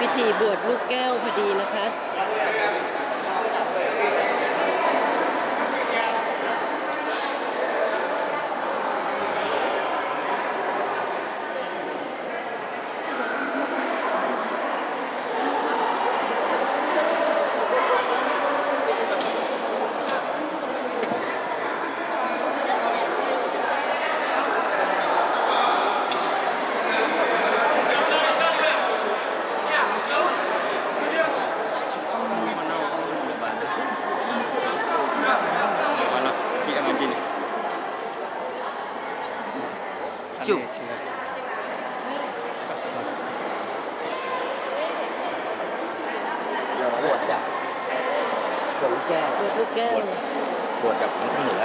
พิธีบวชลูกแก้วพอดีนะคะ วันละพี่เอามากิน จุ๊บบวชจากหลวงแก้วบวชลูกแก้วบวชจากของทางเหนือ